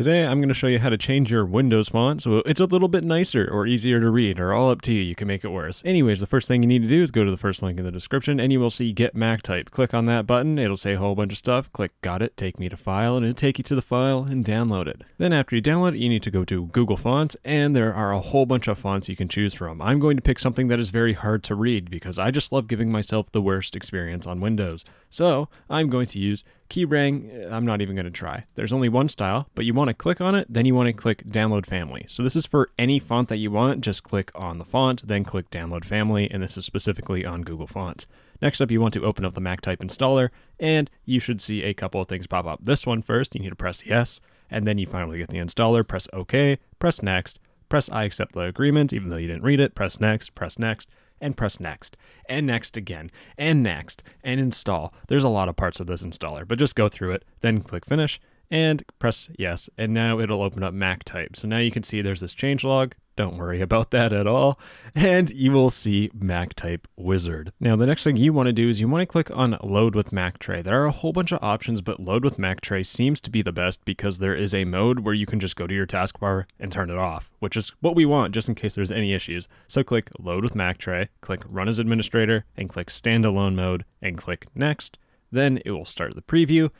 Today I'm going to show you how to change your Windows font so it's a little bit nicer or easier to read or all up to you. You can make it worse. Anyways, the first thing you need to do is go to the first link in the description and you will see Get Mac Type. Click on that button. It'll say a whole bunch of stuff. Click Got it. Take me to file and it'll take you to the file and download it. Then after you download it, you need to go to Google Fonts and there are a whole bunch of fonts you can choose from. I'm going to pick something that is very hard to read because I just love giving myself the worst experience on Windows. So I'm going to use Kirang, eh, I'm not even going to try. There's only one style, but you want to click on it, then you want to click Download Family. So this is for any font that you want. Just click on the font, then click Download Family, and this is specifically on Google Fonts. Next up, you want to open up the MacType installer, and you should see a couple of things pop up. This one first, you need to press yes, and then you finally get the installer. Press OK, press Next, press I accept the agreement, even though you didn't read it. Press Next, press Next, and press next, and next again, and next, and install. There's a lot of parts of this installer, but just go through it, then click finish, and press yes, and now it'll open up Mac type. So now you can see there's this changelog, don't worry about that at all. And you will see Mac type Wizard. Now, the next thing you want to do is you want to click on Load with Mac tray. There are a whole bunch of options, but Load with Mac tray seems to be the best because there is a mode where you can just go to your taskbar and turn it off, which is what we want just in case there's any issues. So click Load with Mac tray, click Run as Administrator, and click Standalone Mode, and click Next. Then it will start the preview.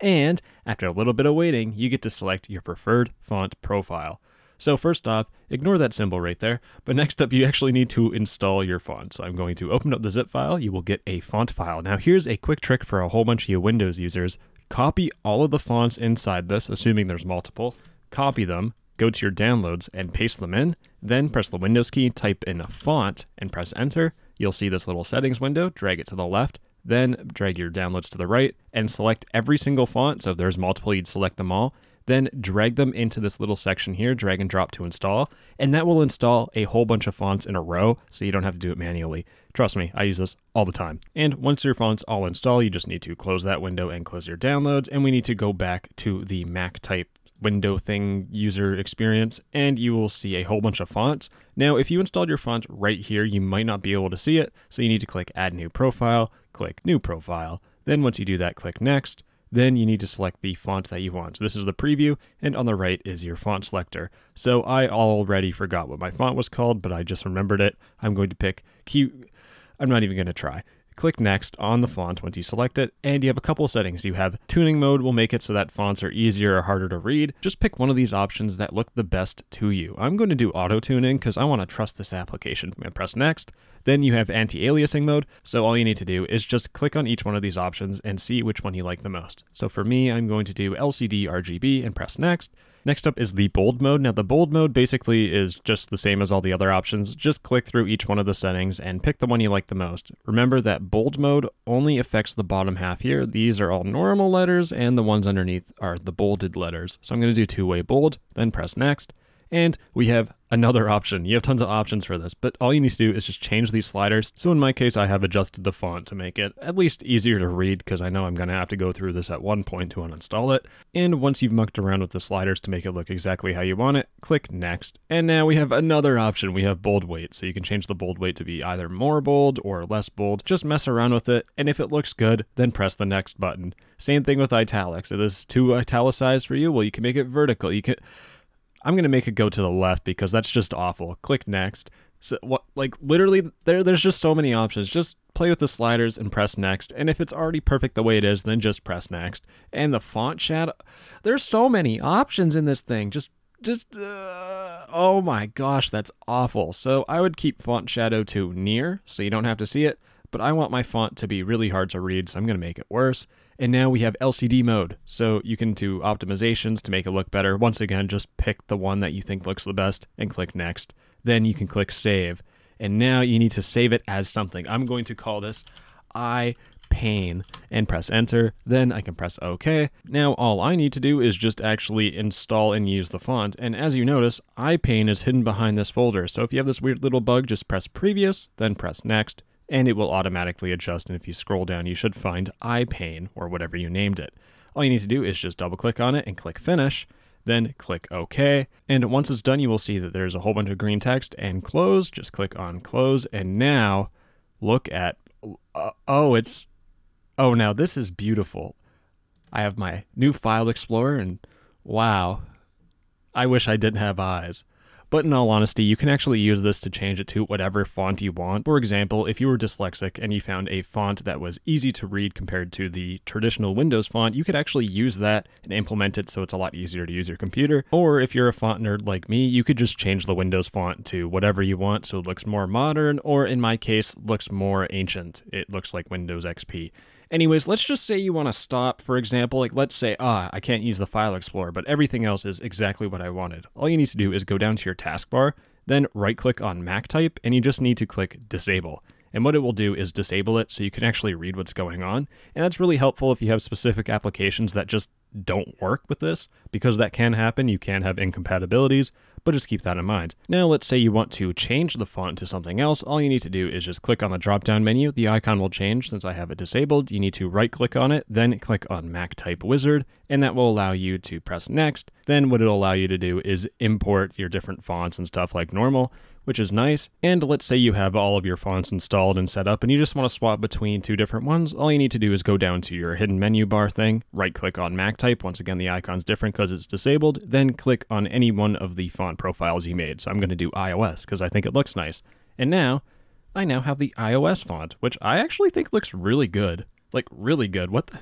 And after a little bit of waiting, you get to select your preferred font profile. So first off, ignore that symbol right there, but next up you actually need to install your font. So I'm going to open up the zip file, you will get a font file. Now here's a quick trick for a whole bunch of you Windows users. Copy all of the fonts inside this, assuming there's multiple, copy them, go to your downloads and paste them in, then press the Windows key, type in a font, and press enter. You'll see this little settings window, drag it to the left, then drag your downloads to the right, and select every single font. So if there's multiple, you'd select them all then drag them into this little section here, drag and drop to install, and that will install a whole bunch of fonts in a row so you don't have to do it manually. Trust me, I use this all the time. And once your fonts all install, you just need to close that window and close your downloads, and we need to go back to the Mac type window thing user experience and you will see a whole bunch of fonts. Now, if you installed your font right here, you might not be able to see it. So you need to click add new profile, click new profile. Then once you do that, click next. Then you need to select the font that you want. So this is the preview, and on the right is your font selector. So I already forgot what my font was called, but I just remembered it. I'm going to pick key. I'm not even going to try. Click Next on the font once you select it, and you have a couple settings. You have tuning mode will make it so that fonts are easier or harder to read. Just pick one of these options that look the best to you. I'm going to do auto tuning because I want to trust this application. I'm going to press Next. Then you have anti-aliasing mode, so all you need to do is just click on each one of these options and see which one you like the most. So for me, I'm going to do LCD RGB and press Next. Next up is the bold mode. Now the bold mode basically is just the same as all the other options. Just click through each one of the settings and pick the one you like the most. Remember that bold mode only affects the bottom half here. These are all normal letters and the ones underneath are the bolded letters. So I'm going to do two-way bold, then press next. And we have another option. You have tons of options for this, but all you need to do is just change these sliders. So in my case, I have adjusted the font to make it at least easier to read because I know I'm going to have to go through this at one point to uninstall it. And once you've mucked around with the sliders to make it look exactly how you want it, click next. And now we have another option. We have bold weight. So you can change the bold weight to be either more bold or less bold. Just mess around with it. And if it looks good, then press the next button. Same thing with italics. If this is too italicized for you, well, you can make it vertical. You can I'm gonna make it go to the left because that's just awful. Click next. So what like literally there there's just so many options. Just play with the sliders and press next. And if it's already perfect the way it is, then just press next. And the font shadow there's so many options in this thing. Just just uh, oh my gosh, that's awful. So I would keep font shadow to near so you don't have to see it, but I want my font to be really hard to read, so I'm to make it worse. And now we have LCD mode. So you can do optimizations to make it look better. Once again, just pick the one that you think looks the best and click next. Then you can click save. And now you need to save it as something. I'm going to call this I and press enter. Then I can press OK. Now all I need to do is just actually install and use the font. And as you notice, iPaint is hidden behind this folder. So if you have this weird little bug, just press previous, then press next and it will automatically adjust. And if you scroll down, you should find iPain or whatever you named it. All you need to do is just double click on it and click finish, then click OK. And once it's done, you will see that there's a whole bunch of green text and close. Just click on close. And now look at, uh, oh, it's, oh, now this is beautiful. I have my new file explorer and wow, I wish I didn't have eyes. But in all honesty, you can actually use this to change it to whatever font you want. For example, if you were dyslexic and you found a font that was easy to read compared to the traditional Windows font, you could actually use that and implement it so it's a lot easier to use your computer. Or if you're a font nerd like me, you could just change the Windows font to whatever you want so it looks more modern, or in my case, looks more ancient. It looks like Windows XP. Anyways, let's just say you want to stop, for example, like let's say, ah, I can't use the File Explorer, but everything else is exactly what I wanted. All you need to do is go down to your taskbar, then right click on Mac type, and you just need to click Disable. And what it will do is disable it so you can actually read what's going on. And that's really helpful if you have specific applications that just don't work with this, because that can happen. You can have incompatibilities, but just keep that in mind. Now, let's say you want to change the font to something else. All you need to do is just click on the drop down menu. The icon will change since I have it disabled. You need to right click on it, then click on Mac Type Wizard, and that will allow you to press next. Then, what it'll allow you to do is import your different fonts and stuff like normal which is nice. And let's say you have all of your fonts installed and set up and you just want to swap between two different ones. All you need to do is go down to your hidden menu bar thing, right click on Mac type, Once again, the icon's different because it's disabled. Then click on any one of the font profiles you made. So I'm going to do iOS because I think it looks nice. And now I now have the iOS font, which I actually think looks really good. Like really good. What the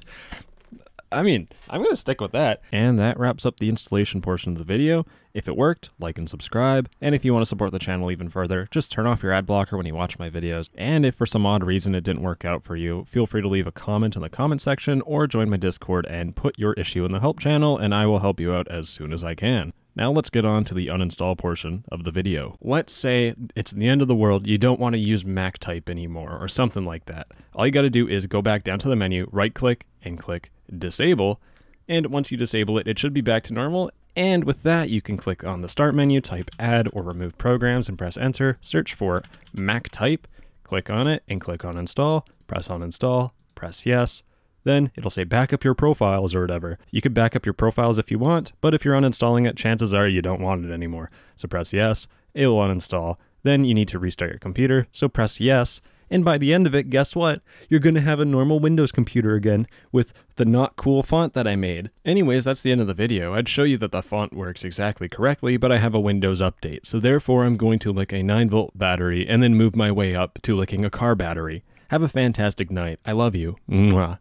I mean, I'm going to stick with that. And that wraps up the installation portion of the video. If it worked, like and subscribe. And if you want to support the channel even further, just turn off your ad blocker when you watch my videos. And if for some odd reason it didn't work out for you, feel free to leave a comment in the comment section or join my Discord and put your issue in the help channel and I will help you out as soon as I can. Now let's get on to the uninstall portion of the video. Let's say it's the end of the world, you don't want to use MacType anymore or something like that. All you got to do is go back down to the menu, right click and click disable. And once you disable it, it should be back to normal. And with that, you can click on the start menu, type add or remove programs and press enter, search for Mac type, click on it and click on install, press on install, press yes, then it'll say backup your profiles or whatever. You could back up your profiles if you want, but if you're uninstalling it, chances are you don't want it anymore. So press yes, it will uninstall. Then you need to restart your computer, so press yes, and by the end of it, guess what? You're going to have a normal Windows computer again with the not cool font that I made. Anyways, that's the end of the video. I'd show you that the font works exactly correctly, but I have a Windows update. So therefore, I'm going to lick a 9 volt battery and then move my way up to licking a car battery. Have a fantastic night. I love you. Mwah.